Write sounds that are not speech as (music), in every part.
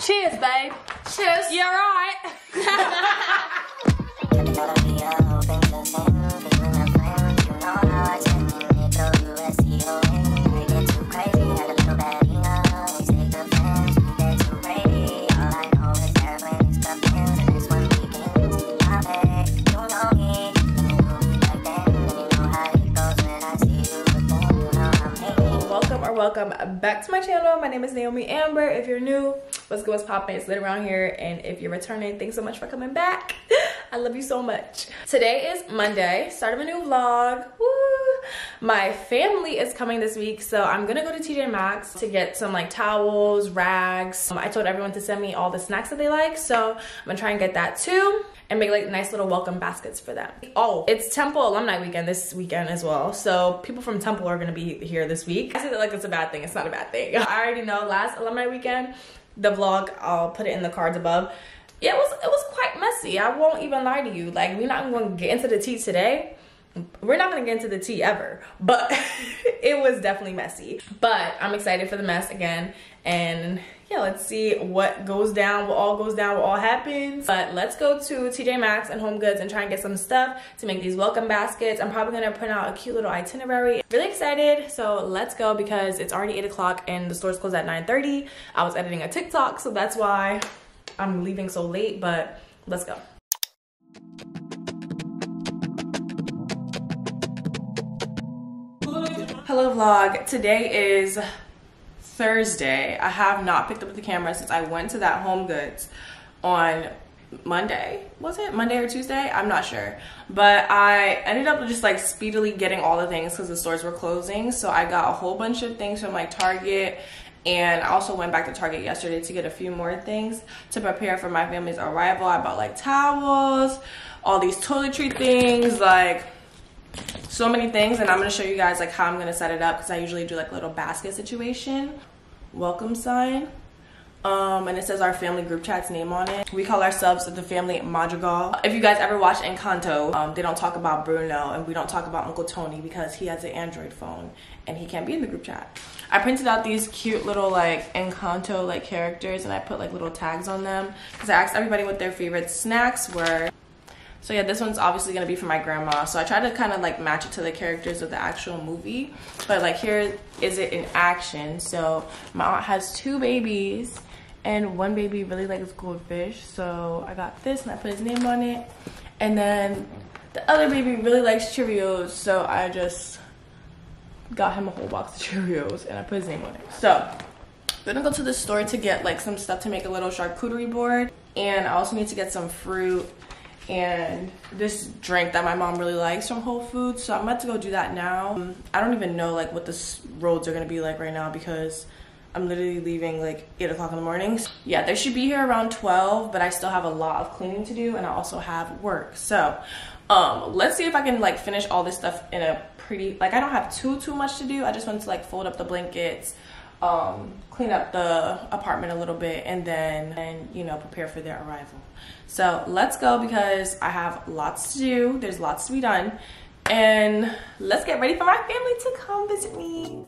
Cheers, babe. Cheers. You're right. Welcome or welcome back to my channel. My name is Naomi Amber. If you're new, what's good, what's poppin'? It's lit around here. And if you're returning, thanks so much for coming back. (laughs) I love you so much. Today is Monday, start of a new vlog. Woo! My family is coming this week, so I'm gonna go to TJ Maxx to get some like towels, rags. Um, I told everyone to send me all the snacks that they like, so I'm gonna try and get that too and make like nice little welcome baskets for them. Oh, it's Temple alumni weekend this weekend as well. So people from Temple are gonna be here this week. I say that like it's a bad thing, it's not a bad thing. (laughs) I already know last alumni weekend, the vlog, I'll put it in the cards above. It was it was quite messy. I won't even lie to you. Like we're not gonna get into the tea today. We're not gonna get into the tea ever, but (laughs) it was definitely messy. But I'm excited for the mess again. And yeah, let's see what goes down, what all goes down, what all happens. But let's go to TJ Maxx and Home Goods and try and get some stuff to make these welcome baskets. I'm probably gonna print out a cute little itinerary. Really excited, so let's go because it's already 8 o'clock and the store's closed at 9.30. I was editing a TikTok, so that's why I'm leaving so late, but let's go. Hello vlog, today is Thursday. I have not picked up the camera since I went to that Home Goods on Monday. Was it Monday or Tuesday? I'm not sure. But I ended up just like speedily getting all the things because the stores were closing. So I got a whole bunch of things from like Target and I also went back to Target yesterday to get a few more things to prepare for my family's arrival. I bought like towels, all these toiletry things, like so many things and I'm gonna show you guys like how I'm gonna set it up because I usually do like a little basket situation. Welcome sign. Um, and it says our family group chat's name on it. We call ourselves the family Madrigal. If you guys ever watch Encanto, um, they don't talk about Bruno and we don't talk about Uncle Tony because he has an Android phone and he can't be in the group chat. I printed out these cute little like Encanto like characters and I put like little tags on them because I asked everybody what their favorite snacks were. So yeah, this one's obviously gonna be for my grandma. So I tried to kind of like match it to the characters of the actual movie. But like here is it in action. So my aunt has two babies and one baby really likes goldfish. So I got this and I put his name on it. And then the other baby really likes Cheerios. So I just got him a whole box of Cheerios and I put his name on it. So we're gonna go to the store to get like some stuff to make a little charcuterie board. And I also need to get some fruit and this drink that my mom really likes from Whole Foods. So I'm about to go do that now. Um, I don't even know like what the roads are gonna be like right now because I'm literally leaving like 8 o'clock in the morning. So, Yeah, they should be here around 12, but I still have a lot of cleaning to do and I also have work. So um, let's see if I can like finish all this stuff in a pretty, like I don't have too, too much to do. I just want to like fold up the blankets, um, clean up the apartment a little bit and then, and you know, prepare for their arrival. So let's go because I have lots to do. There's lots to be done. And let's get ready for my family to come visit me.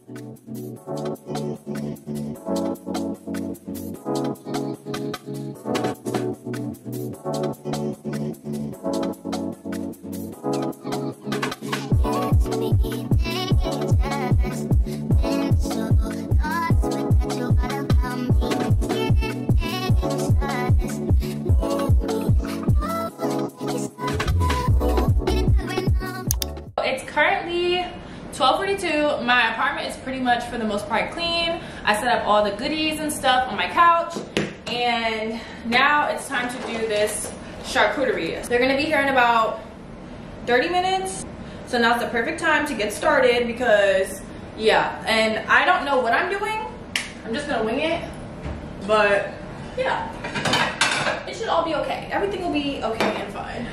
For the most part clean. I set up all the goodies and stuff on my couch. And now it's time to do this charcuterie. They're gonna be here in about 30 minutes. So now's the perfect time to get started because yeah, and I don't know what I'm doing. I'm just gonna wing it. But yeah, it should all be okay. Everything will be okay and fine.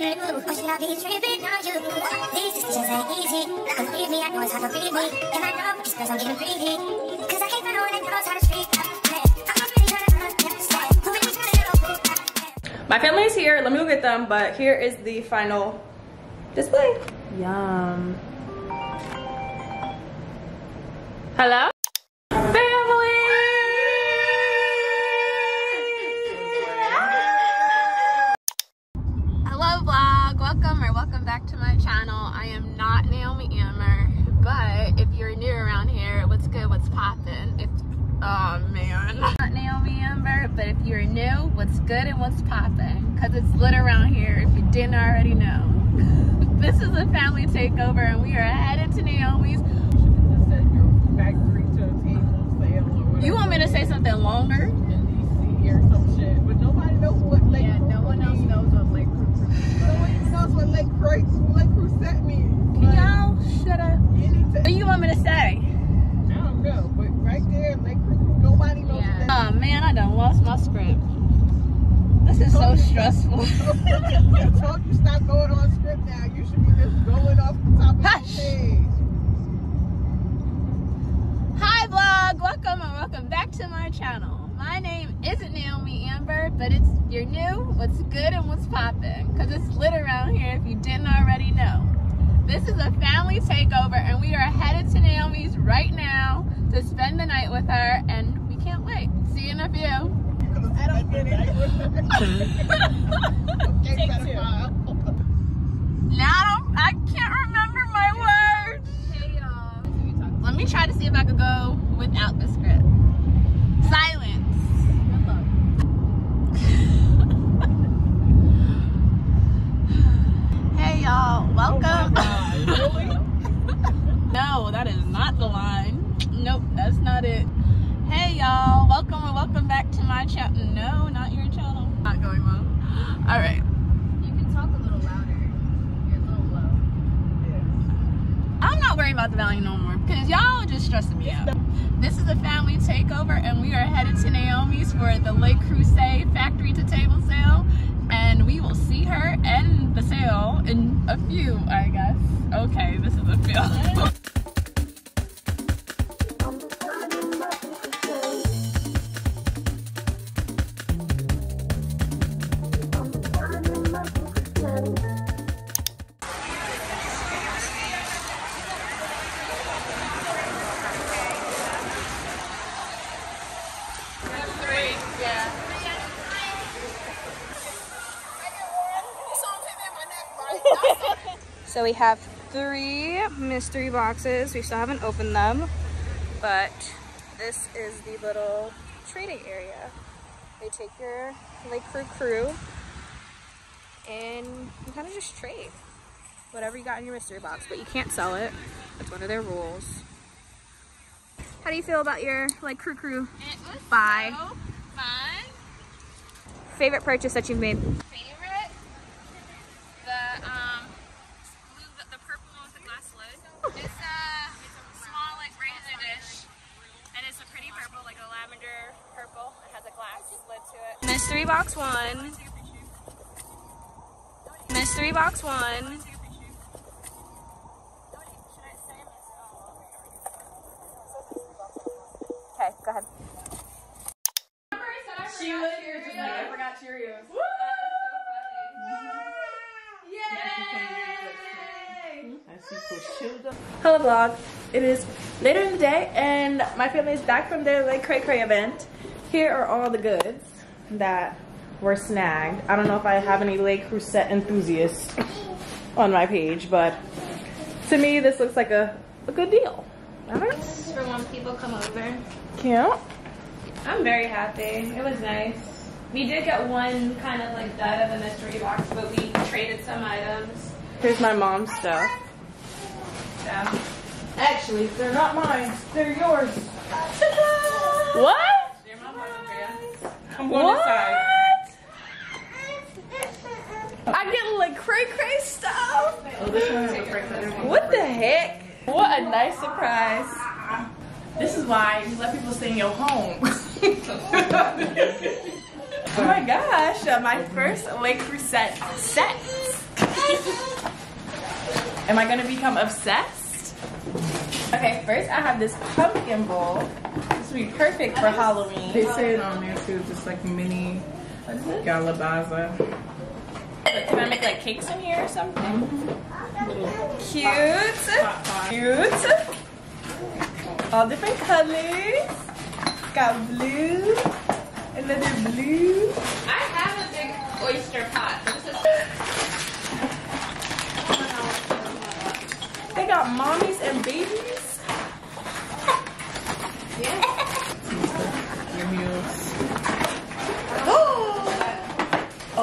Something new? Or should I be tripping on you? These decisions ain't easy. Believe me, I know it's hard to read me. And I know just cause I'm getting greedy. Cause I can't find one that knows how to speak. I'm really trying to understand. Who really trying to My family is here. Let me go get them. But here is the final display. Yum. Hello? Family! Hello vlog, welcome or welcome back to my channel. I am not Naomi Amber, but if you're new around here, what's good, what's poppin'? If, oh man. Not Naomi Amber, but if you're new, what's good and what's poppin'? Cause it's lit around here if you didn't already know. this is a family takeover and we are headed to Naomi's. You want me to say something longer? Yeah, no one else knows what Lake Nobody even knows what Lake Lake means. Can y'all shut up? What do you want me to say? I don't know, but right there, Lake nobody knows Yeah. Oh man, I done lost my script. This is so stressful. (laughs) I told you stop going on now. You should be just going off the top of Hush. the page. Hi vlog, welcome and welcome back to my channel. My name isn't Naomi Amber, but it's you're new, what's good and what's poppin'. Cause it's lit around here if you didn't already know. This is a family takeover and we are headed to Naomi's right now to spend the night with her and we can't wait. See you in a few. I don't get it. okay, Take two. Now I, don't, I can't remember my words. Hey y'all. Let me try to see if I could go without the So we have three mystery boxes. We still haven't opened them, but this is the little trading area. They take your Lake Crew crew and you kind of just trade whatever you got in your mystery box, but you can't sell it. That's one of their rules. How do you feel about your Le Creuset buy? Fun. Favorite purchase that you've made? Mystery box one. Okay, go ahead. She was here just like I forgot Cheerios. Hello vlog. It is later in the day and my family is back from their Le Creuset event. Here are all the goods that were snagged. I don't know if I have any Le Creuset enthusiasts on my page, but to me this looks like a, a good deal. Alright. For when people come over. Cute. I'm very happy. It was nice. We did get one kind of like dud of a mystery box, but we traded some items. Here's my mom's stuff. So. Actually, they're not mine. They're yours. what? I'm going What? I get like cray cray stuff. What the heck? Nice surprise. This is why you let people stay in your home. (laughs) oh my gosh, uh, my first Le Creuset set. Am I gonna become obsessed? Okay, first I have this pumpkin bowl. This would be perfect for Halloween. They say it on there too, just like mini calabaza. Can I make like cakes in here or something? Cute. Cute. All different colors. Got blue, another blue. I have a big oyster pot. They got mommies and babies.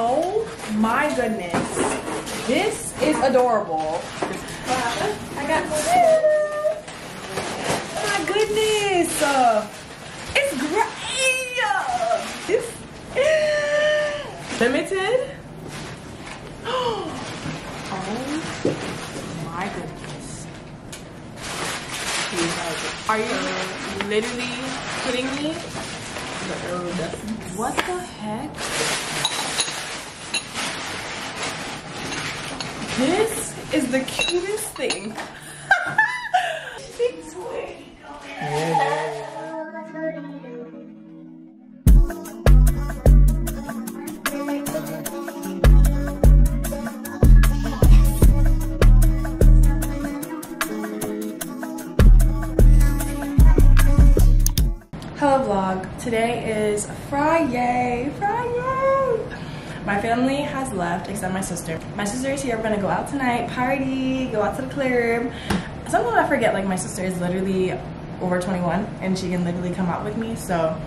Oh my goodness. This is adorable. I got (gasps) Oh my goodness. Uh, it's great. It's limited. Oh my goodness. Are you literally kidding me? What the heck? This is the cutest thing. Hello vlog. Today is Friday. Friday. My family has left except my sister. My sister is here. We're gonna go out tonight, party, go out to the club. Sometimes I forget like my sister is literally over 21 and she can literally come out with me. So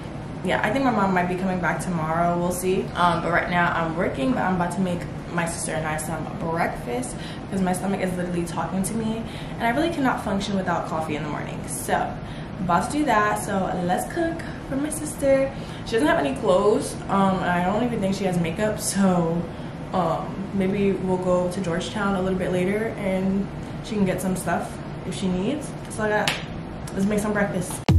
yeah, I think my mom might be coming back tomorrow. We'll see. Um, but right now I'm working, but I'm about to make my sister and I some breakfast because my stomach is literally talking to me and I really cannot function without coffee in the morning. So about to do that so let's cook for my sister. She doesn't have any clothes um i don't even think she has makeup so um maybe we'll go to georgetown a little bit later and she can get some stuff if she needs. So i got let's make some breakfast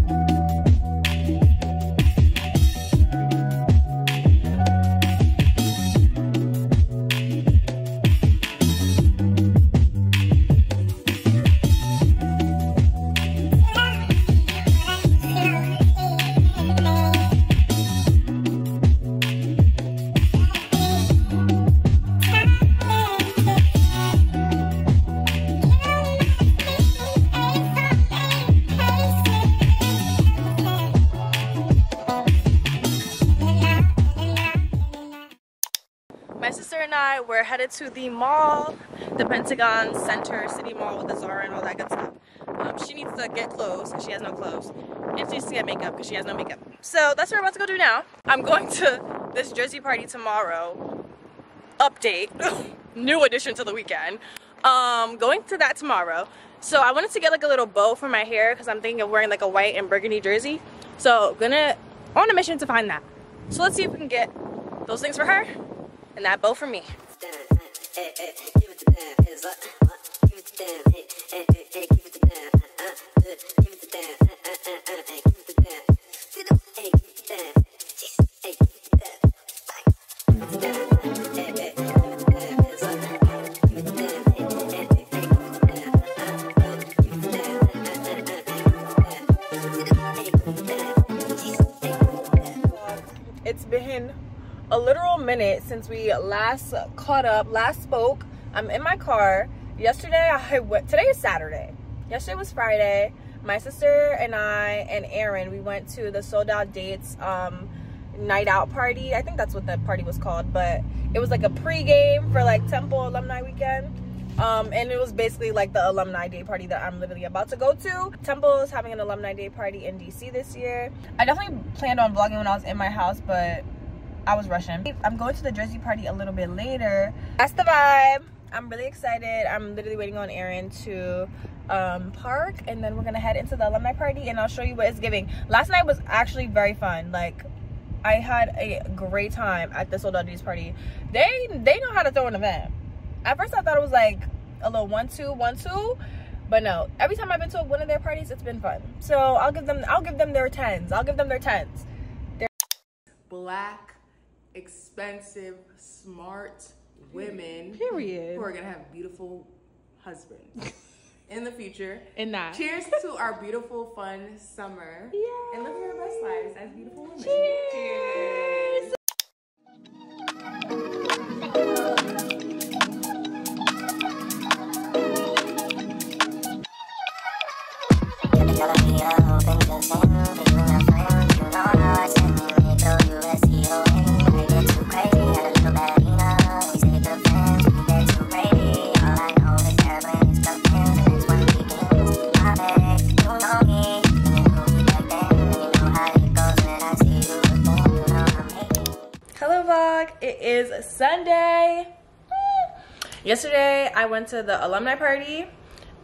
headed to the mall, the Pentagon Center City Mall with the Zara and all that good stuff. Um, she needs to get clothes because she has no clothes. And she needs to get makeup because she has no makeup. So that's what we're about to go do now. I'm going to this Jersey party tomorrow. Update. (laughs) New addition to the weekend. Um, going to that tomorrow. So I wanted to get like a little bow for my hair because I'm thinking of wearing like a white and burgundy jersey. So gonna on a mission to find that. So let's see if we can get those things for her and that bow for me. It's been a literal minute since we last caught up, last spoke. I'm in my car. Yesterday I (laughs) went, today is Saturday. Yesterday was Friday. My sister and I and Aaron, we went to the Sold Out Dates um, night out party. I think that's what the party was called, but it was like a pre-game for like Temple Alumni Weekend. Um, and it was basically like the alumni day party that I'm literally about to go to. Temple is having an alumni day party in DC this year. I definitely planned on vlogging when I was in my house, but I was rushing. I'm going to the Jersey party a little bit later. That's the vibe. I'm really excited. I'm literally waiting on Aaron to um, park and then we're gonna head into the alumni party and I'll show you what it's giving. Last night was actually very fun. Like I had a great time at the Sold Out party. They they know how to throw an event. At first I thought it was like a little one two one two, but no. Every time I've been to one of their parties, it's been fun. So I'll give them I'll give them their tens. I'll give them their tens. black, expensive, smart women Period. who are gonna have beautiful husbands in the future. (laughs) And not. Cheers to our beautiful, fun summer. And living our best lives as beautiful women. Cheers. telling Yesterday, I went to the alumni party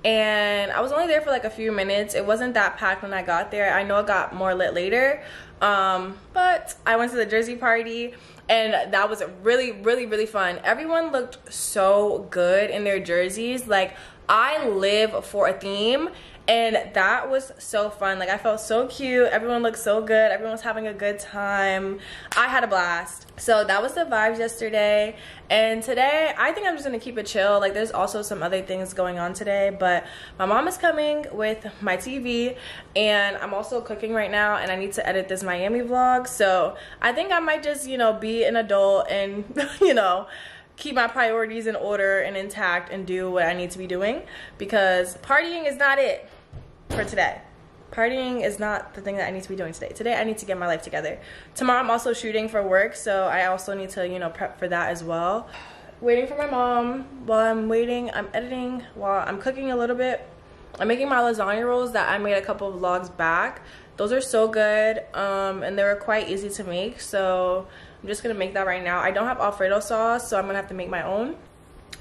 and I was only there for like a few minutes. It wasn't that packed when I got there. I know it got more lit later, um, but I went to the Jersey party and that was really, really, really fun. Everyone looked so good in their jerseys. Like, I live for a theme and that was so fun. Like i felt so cute. Everyone looked so good. Everyone was having a good time. I had a blast. So that was the vibes yesterday. And today i think i'm just gonna keep it chill. Like there's also some other things going on today but my mom is coming with my tv and i'm also cooking right now and i need to edit this miami vlog. So i think i might just you know be an adult and (laughs) you know keep my priorities in order and intact and do what I need to be doing because partying is not it for today. Partying is not the thing that I need to be doing today. Today I need to get my life together. Tomorrow I'm also shooting for work, so I also need to, you know, prep for that as well. Waiting for my mom. While I'm waiting, I'm editing while I'm cooking a little bit. I'm making my lasagna rolls that I made a couple of vlogs back. Those are so good um, and they were quite easy to make. So I'm just gonna make that right now. I don't have Alfredo sauce, so I'm gonna have to make my own.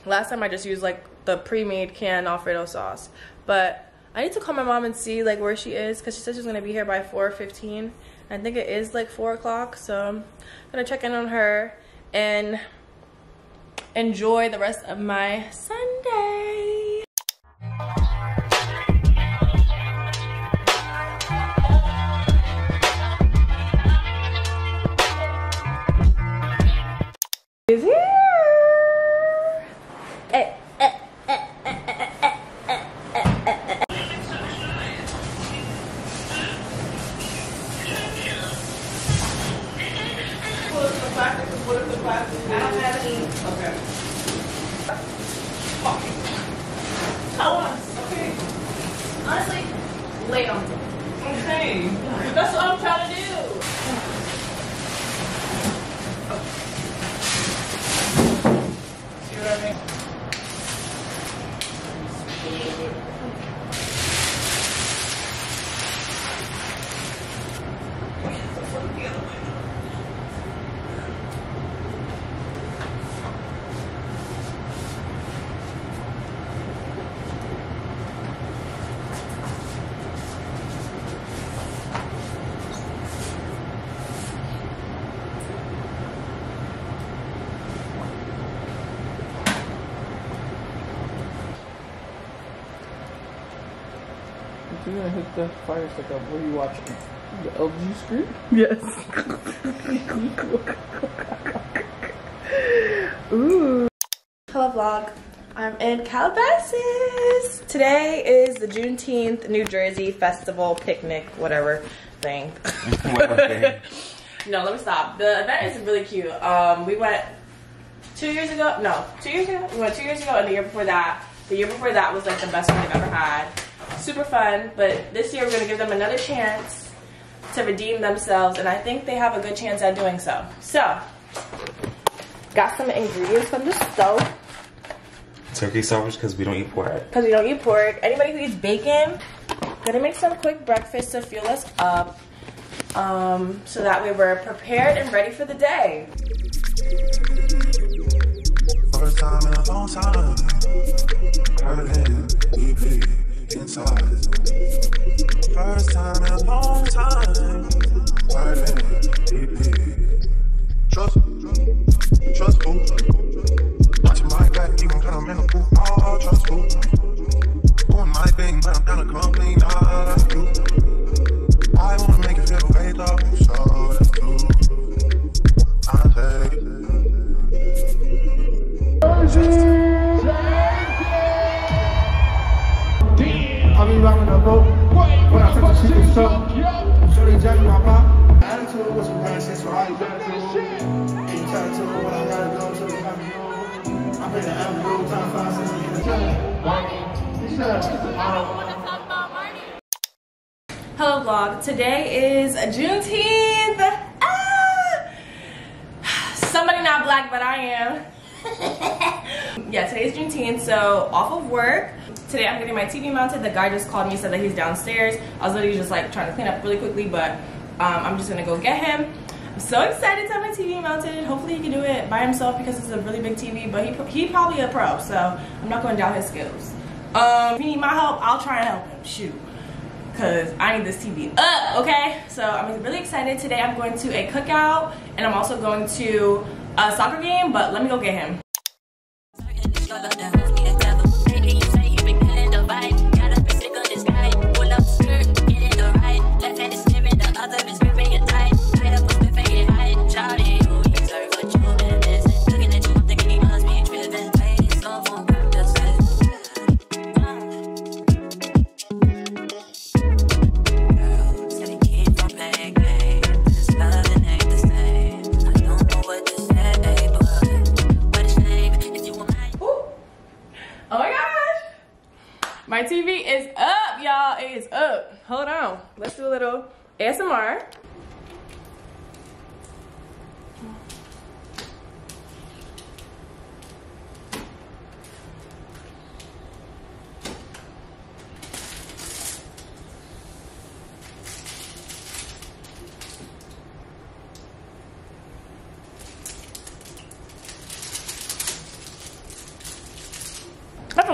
Last time I just used like the pre-made canned Alfredo sauce. But I need to call my mom and see like where she is because she said she's gonna be here by 4:15. I think it is like four o'clock, so I'm gonna check in on her and enjoy the rest of my Sunday. Gonna hit the fire stick up, what are you watching? The LG screen? Yes. (laughs) Ooh. Hello vlog. I'm in Calabasas. Today is the Juneteenth New Jersey Festival picnic, whatever thing. (laughs) no, let me stop. The event is really cute. Um, we went two years ago. No, two years ago. We went two years ago, and the year before that. The year before that was like the best one I've ever had. Super fun. But this year we're gonna give them another chance to redeem themselves, and I think they have a good chance at doing so. So, got some ingredients from the stove Turkey sausage because we don't eat pork. because we don't eat pork. Anybody who eats bacon, gonna make some quick breakfast to fuel us up. Um, so that way we're prepared and ready for the day. First time in a long time. Hurting, EP, inside. First time in a long time. Hurting, EP. Trust, trust, boo. Watching my back, even when I'm in the booth. Oh, trust, boo. Doing my thing, but I'm down to come clean. Nah, that's true. I wanna make it feel the though. So Today is Juneteenth. Ah! Somebody not black, but I am. (laughs) yeah, today is Juneteenth, so off of work. Today I'm getting my TV mounted. The guy just called me, said that he's downstairs. I was literally just like trying to clean up really quickly, but um, I'm just gonna go get him. I'm so excited to have my TV mounted. Hopefully he can do it by himself because it's a really big TV, but he, he probably a pro, so I'm not gonna doubt his skills. Um, if you need my help, I'll try and help him, shoot. Cause I need this TV up, okay? So I'm really excited. Today I'm going to a cookout and I'm also going to a soccer game, but let me go get him.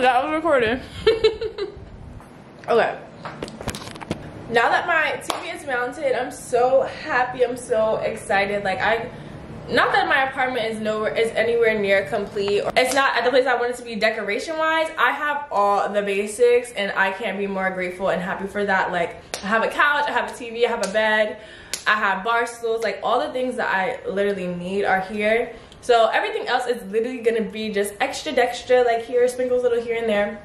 I was recording. (laughs) okay. Now that my TV is mounted, I'm so happy. I'm so excited. Like I, not that my apartment is nowhere is anywhere near complete. It's not at the place I want it to be decoration wise. I have all the basics, and I can't be more grateful and happy for that. Like I have a couch, I have a TV, I have a bed, I have bar stools. Like all the things that I literally need are here. So everything else is literally gonna be just extra dextra, like here, sprinkles little here and there.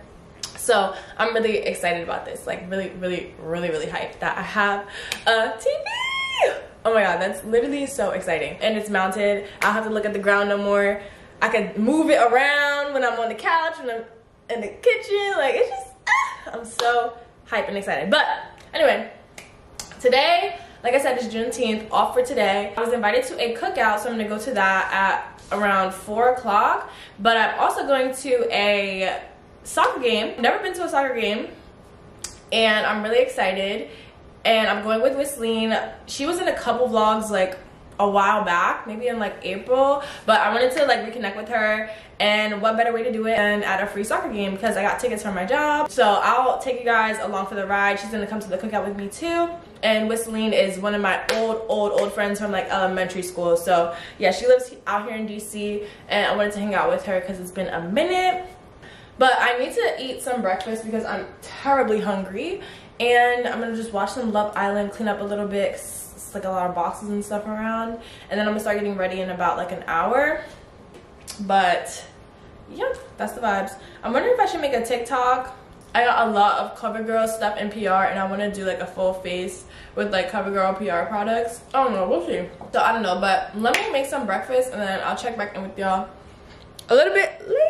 So I'm really excited about this. Like really, really, really, really hyped that I have a TV. Oh my god, that's literally so exciting. And it's mounted. I don't have to look at the ground no more. I can move it around when I'm on the couch, when I'm in the kitchen. Like it's just, ah, I'm so hyped and excited. But anyway, today like I said, it's June Juneteenth, off for today. I was invited to a cookout, so I'm gonna go to that at around four o'clock. But I'm also going to a soccer game. Never been to a soccer game, and I'm really excited. And I'm going with Whistling. She was in a couple vlogs like a while back, maybe in like April, but I wanted to like reconnect with her and what better way to do it than at a free soccer game because I got tickets from my job. So I'll take you guys along for the ride. She's gonna come to the cookout with me too. And Whistling is one of my old, old, old friends from like elementary school. So yeah, she lives out here in DC and I wanted to hang out with her because it's been a minute. But I need to eat some breakfast because I'm terribly hungry. And I'm gonna just watch some Love Island, clean up a little bit. It's like a lot of boxes and stuff around. And then I'm gonna start getting ready in about like an hour. But yeah, that's the vibes. I'm wondering if I should make a TikTok. I got a lot of CoverGirl stuff in PR and I want to do like a full face with like CoverGirl PR products. I don't know, we'll see. So I don't know, but let me make some breakfast and then I'll check back in with y'all a little bit later.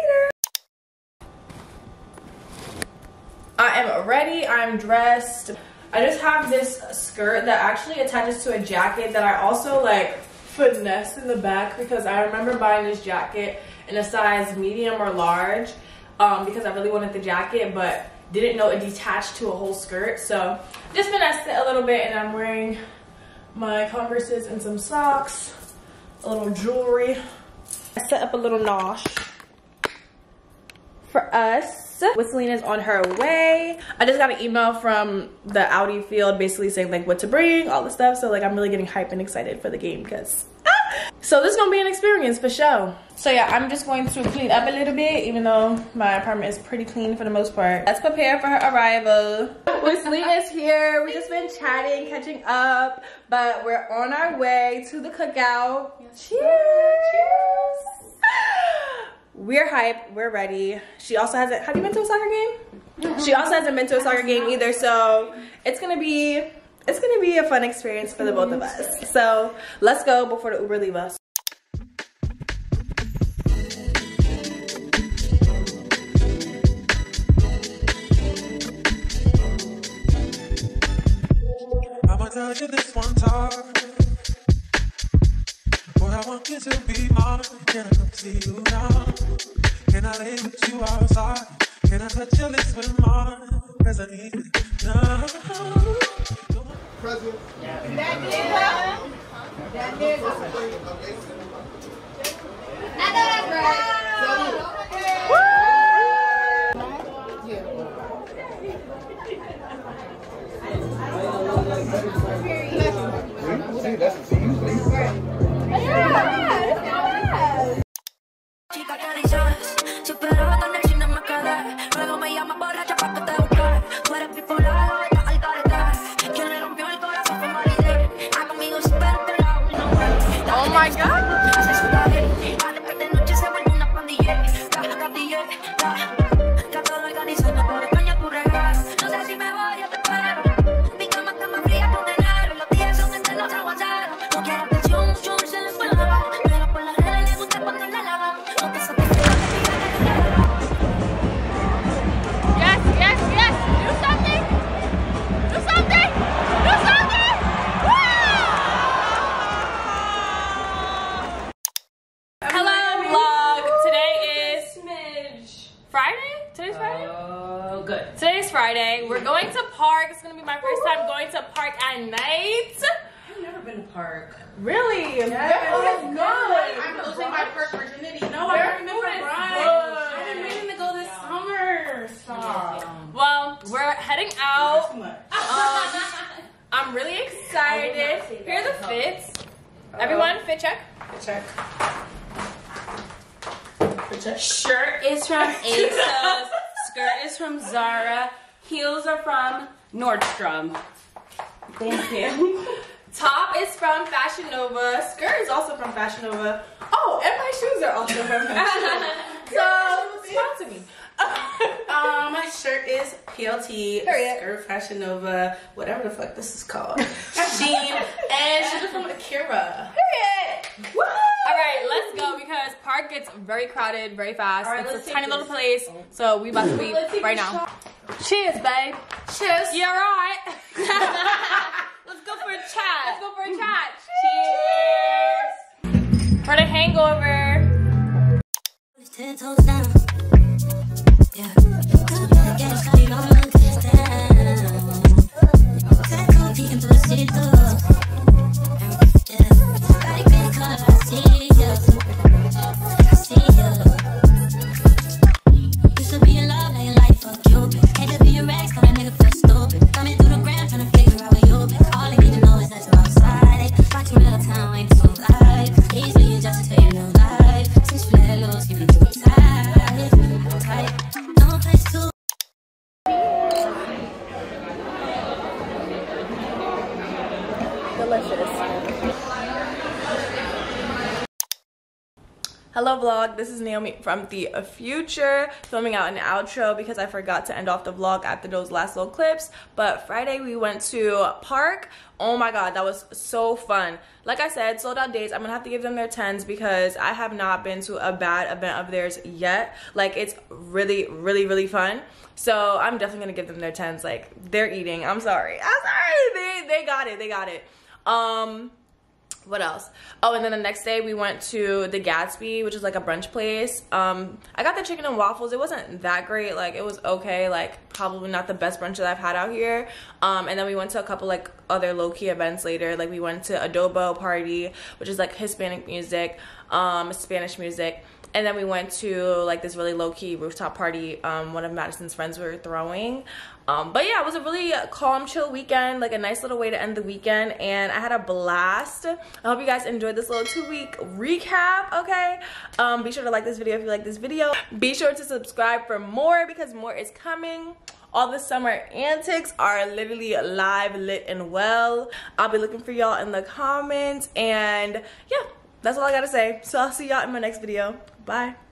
I am ready, I'm dressed. I just have this skirt that actually attaches to a jacket that I also like finesse in the back because I remember buying this jacket in a size medium or large um, because I really wanted the jacket but didn't know it detached to a whole skirt. So just finessed it a little bit and I'm wearing my Converses and some socks, a little jewelry. I set up a little nosh for us. Whistling is on her way. I just got an email from the Audi field basically saying like what to bring, all the stuff. So like I'm really getting hyped and excited for the game because ah! so this is gonna be an experience for sure. So yeah, I'm just going to clean up a little bit even though my apartment is pretty clean for the most part. Let's prepare for her arrival. Whistling is here. We just been chatting, catching up, but we're on our way to the cookout. Cheers! Cheers! (laughs) we're hyped we're ready. She also hasn't have you been to a soccer game? She also hasn't been to a soccer game either so it's gonna be it's gonna be a fun experience for the both of us. So let's go before the uber leave us. I'ma tell you this one time. Boy, I want you to be mine. Can I come see you now? Can I lay with you outside? Can I touch your lips with mine? Cause I need it now. Present. Yeah. Chica, to night. I've never been to park. Really? Yes. good. I'm losing my first virginity. No, I remember Brian. I've been meaning to go this summer. Stop. Well, we're heading out. Too much. Um, I'm really excited. Here are the fits. Everyone, fit check. Fit check. Fit check. Shirt is from (laughs) ASOS. Skirt is from Zara. Heels are from Nordstrom. Thank you. (laughs) Top is from Fashion Nova. Skirt is also from Fashion Nova. Oh, and my shoes are also from Fashion Nova. (laughs) So, sponsor me. um, (laughs) my shirt is PLT. Period. Skirt Fashion Nova. Whatever the fuck this is called. Shein. And shoes are from Akira. Period. Woo! All right, let's go because park gets very crowded very fast. right, it's a take tiny little this. place, so we about to leave right now. Cheers, babe. Cheers. You're right. (laughs) let's go for a chat. Let's go for a chat. Cheers. For the hangover. Ten toes down. Yeah. Get shawty on the kiss down. Tattoo peeking through the city this is Naomi from the future filming out an outro because I forgot to end off the vlog after those last little clips. But Friday we went to park. Oh my god that was so fun. Like I said sold out days I'm gonna have to give them their 10s because I have not been to a bad event of theirs yet. Like it's really really really fun. So I'm definitely gonna give them their 10s like they're eating. I'm sorry. I'm sorry. They, they got it. They got it. Um what else? Oh, and then the next day we went to the Gatsby, which is like a brunch place. Um, I got the chicken and waffles. It wasn't that great. Like it was okay. Like probably not the best brunch that I've had out here. Um, and then we went to a couple like other low key events later. Like we went to Adobo Party, which is like Hispanic music, um, Spanish music. And then we went to like this really low key rooftop party. Um, one of Madison's friends were throwing. Um, but yeah, it was a really calm, chill weekend, like a nice little way to end the weekend, and I had a blast. I hope you guys enjoyed this little two week recap, okay? Um, be sure to like this video if you like this video. Be sure to subscribe for more because more is coming. All the summer antics are literally live, lit, and well. I'll be looking for y'all in the comments, and yeah, that's all I gotta say. So I'll see y'all in my next video. Bye.